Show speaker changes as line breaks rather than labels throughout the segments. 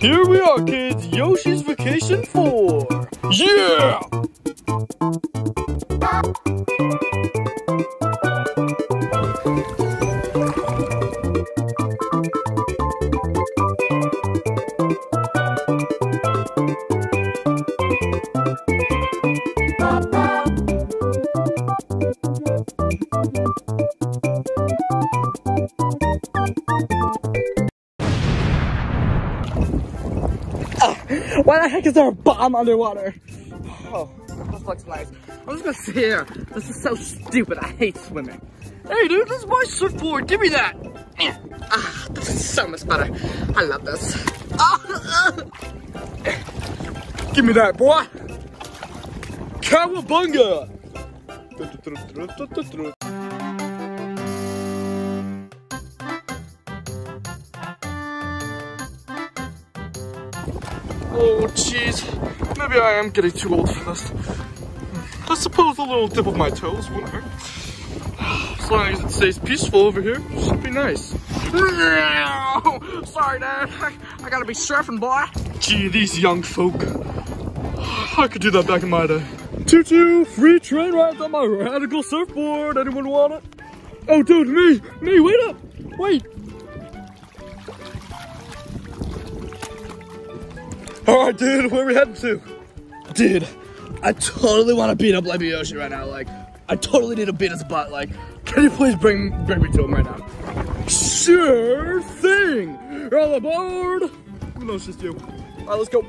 Here we are, kids. Yoshi's Vacation 4. Yeah! Is there a bomb underwater? Oh, this looks nice. I'm just gonna sit here. This is so stupid. I hate swimming. Hey, dude, this is my surfboard. Give me that. Ah, this is so much better. I love this. Ah, Give me that, boy. Cowabunga. Maybe I am getting too old for this. I suppose a little dip of my toes hurt. As long as it stays peaceful over here, should be nice. Sorry, Dad. I, I gotta be surfing, boy. Gee, these young folk. I could do that back in my day. Choo-choo, free train rides on my radical surfboard. Anyone want it? Oh, dude, me, me, wait up. Wait, All right, dude, where we heading to? Dude, I totally want to beat up Levy Yoshi right now. Like, I totally need to beat his butt. Like, can you please bring bring me to him right now? Sure thing. You're on the board. No, it's just you. All right, let's go.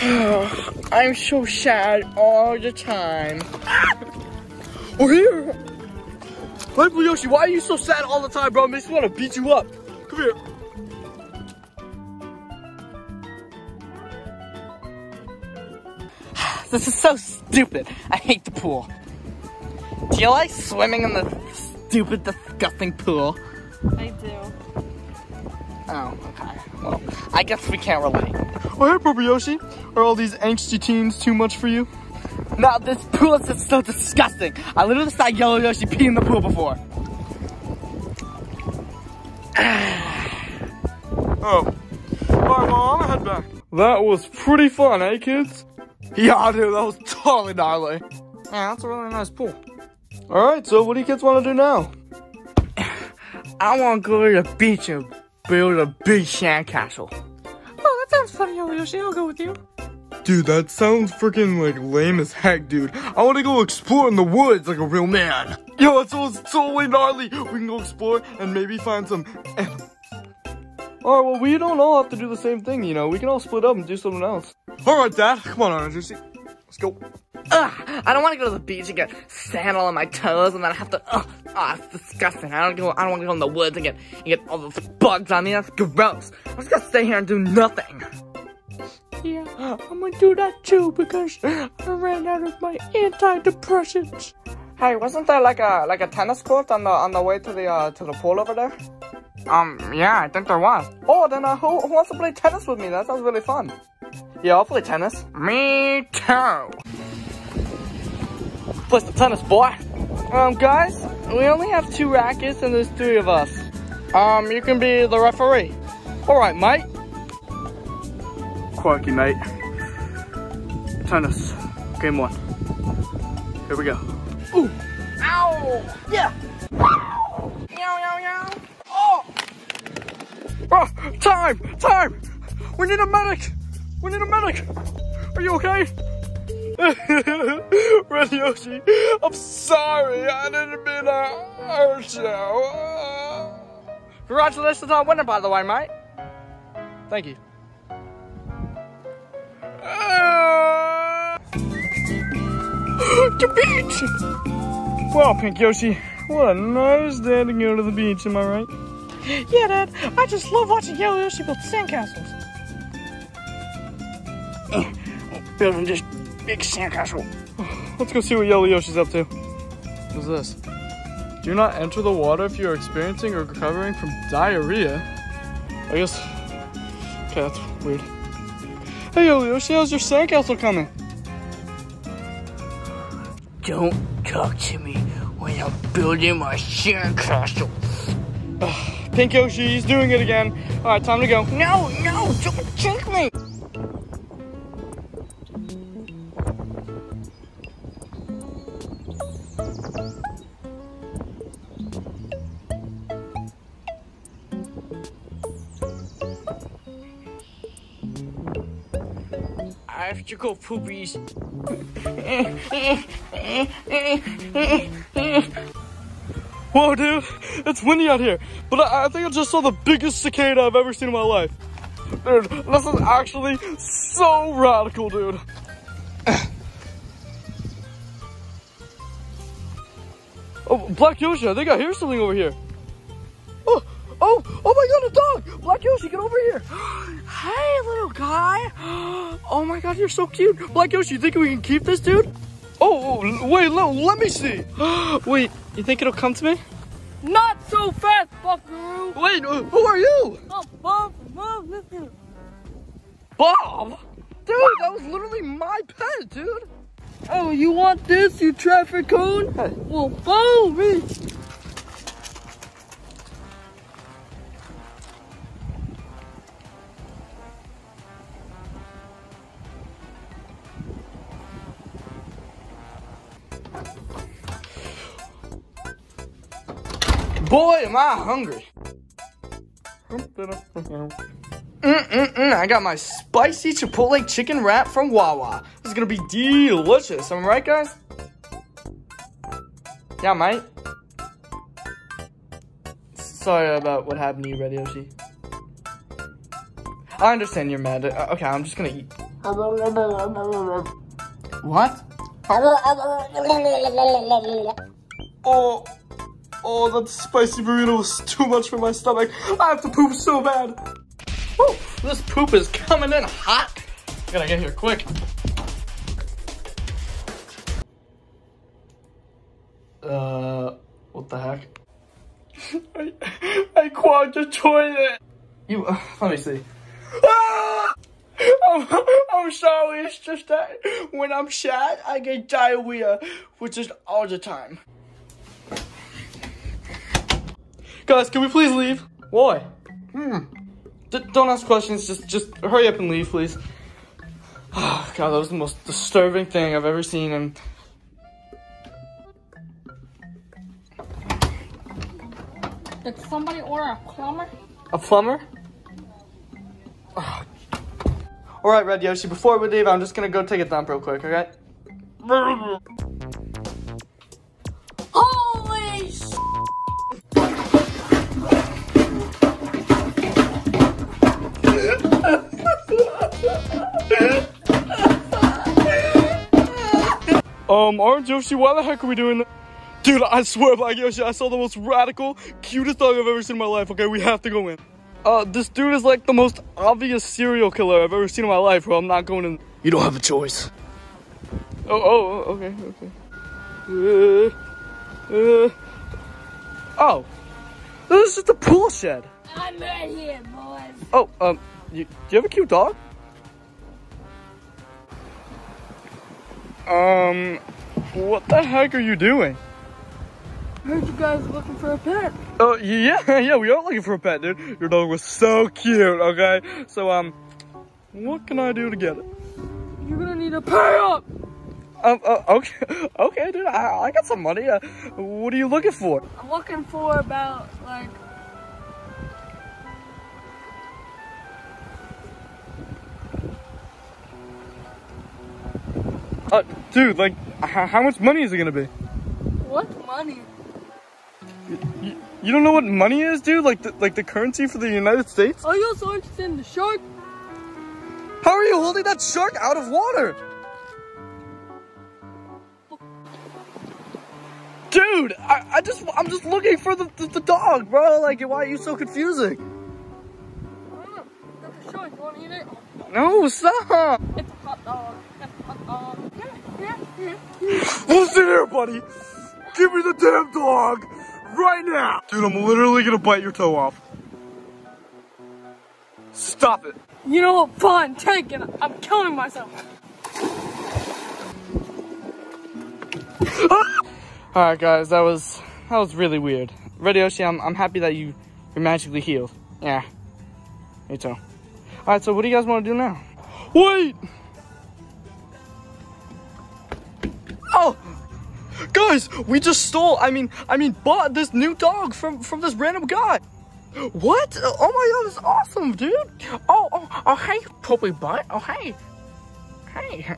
I'm so sad all the time. We're here. Levy Yoshi, why are you so sad all the time, bro? I just want to beat you up. Come here. This is so stupid. I hate the pool. Do you like swimming in the stupid, disgusting pool?
I do.
Oh, okay. Well, I guess we can't relate. Oh, hey, Purple Yoshi. Are all these angsty teens too much for you? No, this pool is just so disgusting. I literally saw Yellow Yoshi pee in the pool before. oh. Alright, well, I'm gonna head back. That was pretty fun, eh, kids? Yeah, dude, that was totally gnarly. Yeah, that's a really nice pool. Alright, so what do you kids want to do now? I want to go to the beach and build a big sandcastle. Oh, that sounds funny, Yoshi. I'll go with you. Dude, that sounds freaking like lame as heck, dude. I want to go explore in the woods like a real man. Yo, that sounds totally gnarly. We can go explore and maybe find some animals. Alright, well, we don't all have to do the same thing, you know. We can all split up and do something else. Alright, Dad. Come on, Orange Yoshi. Let's go. Ugh, I don't want to go to the beach and get sand all on my toes, and then I have to. Ugh, ah, it's disgusting. I don't go. I don't want to go in the woods and get and get all those bugs on me. That's gross. I'm just gonna stay here and do nothing. Yeah, I'm gonna do that too because I ran out of my antidepressants. Hey, wasn't there like a like a tennis court on the on the way to the uh, to the pool over there? Um, yeah, I think there was. Oh, then uh, who, who wants to play tennis with me? That sounds really fun. Yeah, I'll play tennis. Me too. Play the tennis, boy. Um, guys, we only have two rackets and there's three of us. Um, you can be the referee. All right, mate. Quirky, mate. Tennis, game one. Here we go. Ooh. Ow! Yeah! Meow, meow, meow. Oh! Oh, time! Time! We need a medic! We need a medic! Are you okay? Red Yoshi, I'm sorry. I didn't mean to hurt you. Congratulations on winning, by the way, mate. Thank you. the beach! Well, Pink Yoshi, what a nice day to go to the beach, am I right? Yeah, Dad. I just love watching Yellow Yoshi build sandcastles. Building this big sandcastle. Let's go see what Yellow Yoshi's up to. What's this? Do not enter the water if you're experiencing or recovering from diarrhea. I guess. Okay, that's weird. Hey, Yellow Yoshi, how's your sandcastle coming? Don't talk to me when I'm building my sandcastle. Pink Yoshi, he's doing it again. All right, time to go. No, no, don't check me. I have to go poopies. Whoa, dude, it's windy out here. But I, I, think I just saw the biggest cicada I've ever seen in my life. Dude, this is actually so radical, dude. oh, Black Yoshi, I think I hear something over here. Oh, oh, oh my god, a dog! Black Yoshi, get over here. hey, little guy. Oh my god, you're so cute. Black Yoshi, you think we can keep this, dude? Oh, oh wait, let, let me see. wait, you think it'll come to me?
Not so fast, buckaroo.
Wait, uh, who are you?
Oh, Bob, Bob, listen.
Bob? Dude, that was literally my pet, dude.
Oh, you want this, you traffic cone?
Hey.
Well, follow me.
Boy, am I hungry. Mm-mm-mm, I got my spicy chipotle chicken wrap from Wawa. This is gonna be delicious. Am I right, guys? Yeah, mate. Sorry about what happened to you, Red Yoshi. I understand you're mad. Uh, Okay, I'm just gonna eat. What? Oh, oh, that spicy burrito was too much for my stomach. I have to poop so bad. Whew, this poop is coming in hot. I gotta get here quick. Uh, what the heck? I, I clogged the toilet. You, uh, let me see. Ah! I'm, I'm sorry, it's just that when I'm sad, I get diarrhea, which is all the time. Guys, can we please leave? Why? Hmm. D don't ask questions, just just hurry up and leave, please. Oh, God, that was the most disturbing thing I've ever seen, and
Did somebody order a plumber?
A plumber? Alright, Red Yoshi, before we leave, I'm just gonna go take a dump real quick, okay?
Holy
Um, Orange Yoshi, why the heck are we doing that? Dude, I swear, Black Yoshi, I saw the most radical, cutest dog I've ever seen in my life, okay? We have to go in. Uh, this dude is like the most obvious serial killer I've ever seen in my life, bro. I'm not going in. You don't have a choice. Oh, oh, oh, okay, okay. Uh, uh, oh. This is just a pool shed.
I'm right here, boys.
Oh, um, you, do you have a cute dog? Um, what the heck are you doing?
I heard you guys are looking for a pet.
Oh, yeah, yeah, we are looking for a pet, dude. Your dog was so cute, okay? So, um, what can I do to get it?
You're gonna need to pay up.
Um, uh, okay, okay, dude, I, I got some money. Uh, what are you looking for?
I'm looking for about like
Uh, dude, like, how much money is it gonna be?
what money?
You, you don't know what money is, dude? Like, the, like the currency for the United States?
Are you also interested in the shark?
How are you holding that shark out of water? Dude, I, I just, I'm just looking for the, the, the dog, bro. Like, why are you so confusing?
I don't know. Shark. You wanna eat it?
No, stop.
It's a hot dog. It's a hot dog.
Listen here, buddy. Give me the damn dog right now. Dude, I'm literally gonna bite your toe off. Stop it.
You know what? Fine, take it. I'm killing myself. Ah!
All right, guys, that was that was really weird. Red Yoshi, I'm I'm happy that you You're magically healed. Yeah. Me too. Alright, so what do you guys want to do now? Wait! Guys, we just stole, I mean, I mean, bought this new dog from, from this random guy. What? Oh my god, that's awesome, dude. Oh, oh, oh, hey, Poopy Butt. Oh, hey. Hey.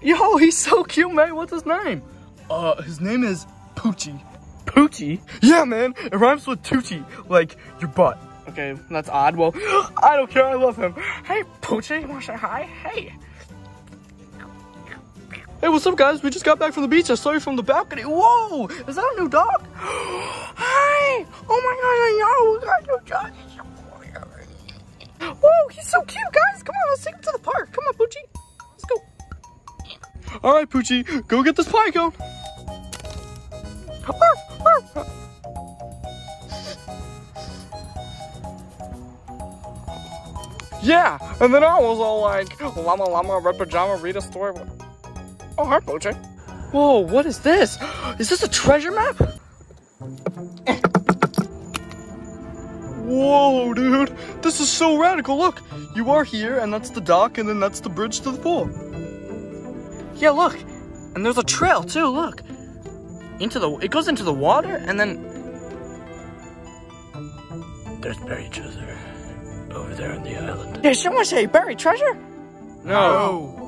Yo, he's so cute, man. What's his name? Uh, his name is Poochie. Poochie? Yeah, man. It rhymes with Toochie, like your butt. Okay, that's odd. Well, I don't care. I love him. Hey, Poochie, want to say hi? Hey. Hey, what's up, guys? We just got back from the beach. I saw you from the balcony. Whoa! Is that a new dog? Hi! Oh my god, I know! We got a new dog. Whoa, he's so cute, guys! Come on, let's take him to the park. Come on, Poochie. Let's go. All right, Poochie, go get this pie cone. Yeah, and then I was all like, llama llama, red pajama, read a story. Oh, hi, Poochie. Whoa, what is this? Is this a treasure map? Whoa, dude. This is so radical. Look, you are here, and that's the dock, and then that's the bridge to the pool. Yeah, look. And there's a trail, too, look. Into the, it goes into the water, and then...
There's buried treasure over there on the island.
Did someone say buried treasure? No.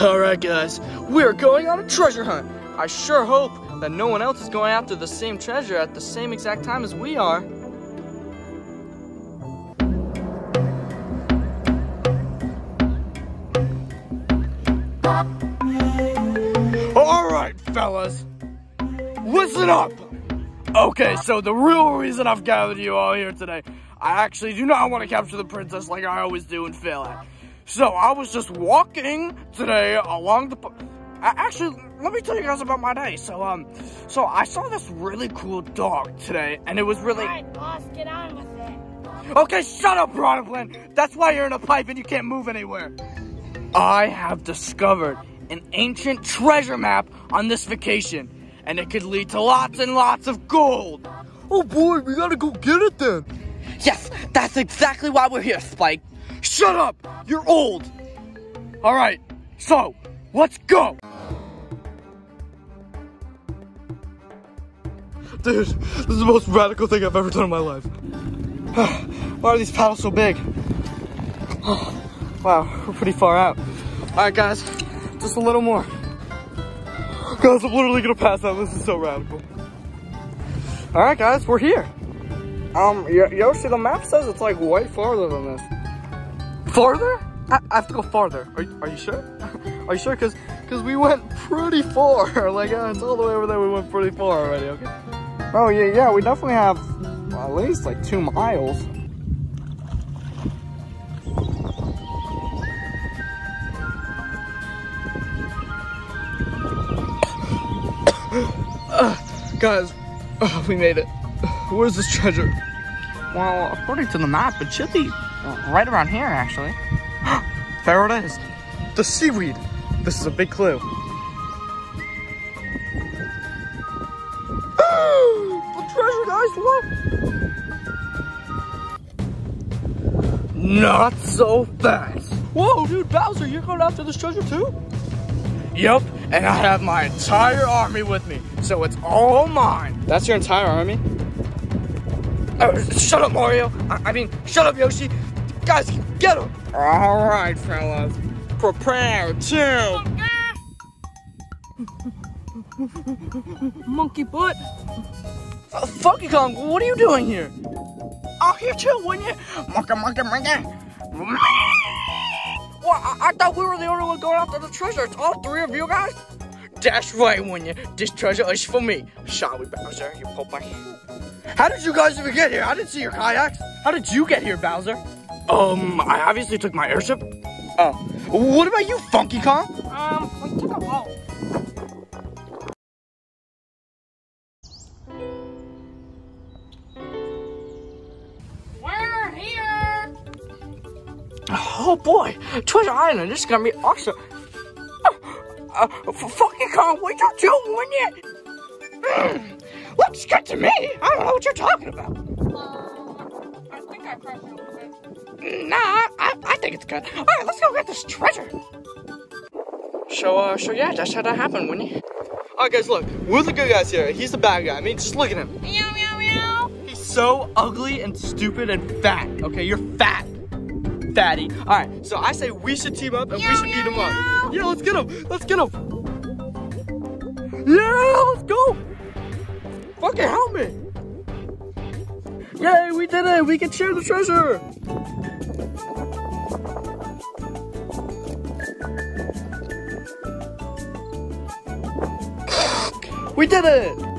Alright, guys. We're going on a treasure hunt. I sure hope that no one else is going after the same treasure at the same exact time as we are. Oh, Alright, fellas. Listen up. Okay, so the real reason I've gathered you all here today, I actually do not want to capture the princess like I always do and fail at. So I was just walking today along the. Actually, let me tell you guys about my day. So um, so I saw this really cool dog today, and it was really.
Alright, boss, get on with it.
Okay, shut up, Ronalyn. That's why you're in a pipe and you can't move anywhere. I have discovered an ancient treasure map on this vacation, and it could lead to lots and lots of gold. Oh boy, we gotta go get it then. Yes, that's exactly why we're here, Spike. Shut up! You're old! Alright, so, let's go! Dude, this is the most radical thing I've ever done in my life. Why are these paddles so big? wow, we're pretty far out. Alright guys, just a little more. Guys, I'm literally gonna pass out. This is so radical. Alright guys, we're here. Um, Yoshi, the map says it's like way farther than this. Farther? I, I have to go farther. Are, are you sure? are you sure? Cause, cause we went pretty far. like, uh, it's all the way over there. We went pretty far already. Okay. Oh yeah, yeah. We definitely have well, at least like two miles. uh, guys, uh, we made it. Where's this treasure? Well, according to the map, it should be right around here, actually. there it is. The seaweed. This is a big clue. the treasure, guys, look! Not so fast. Whoa, dude, Bowser, you're going after this treasure too? Yep, and I have my entire army with me, so it's all mine. That's your entire army? Uh, shut up, Mario. I, I mean, shut up, Yoshi. Guys, get him! All right, fellas. Prepare to...
Monkey butt.
Uh, Funky Kong, what are you doing here? Oh, here too, wouldn't you? Monkey, monkey, monkey. Well, I, I thought we were the only one going after the treasure. It's all three of you guys? That's right, wouldn't you? This treasure is for me. Shall we, Bowser? You pull my... How did you guys even get here? I didn't see your kayaks. How did you get here, Bowser? Um, I obviously took my airship. Oh. What about you, Funky Kong?
Um, we took a boat. We're here.
Oh boy, Treasure Island, this is gonna be awesome. Uh, uh, Funky Kong, what you doing it? Mm, Looks good to me. I don't know what you're talking about.
Nah, I, I think it's good. All right, let's go get this treasure.
So, uh, so yeah, that's how that happened, Winnie. All right, guys, look, we're the good guys here. He's the bad guy. I mean, just look at him.
Meow, meow, meow.
He's so ugly and stupid and fat. Okay, you're fat. Fatty. All right, so I say we should team up and we
Meow,
should beat him
meow,
up. Yeah, let's get him. Let's get him. Yeah, let's go. Fucking help me. Yay, we did it. We can share the treasure. We did it.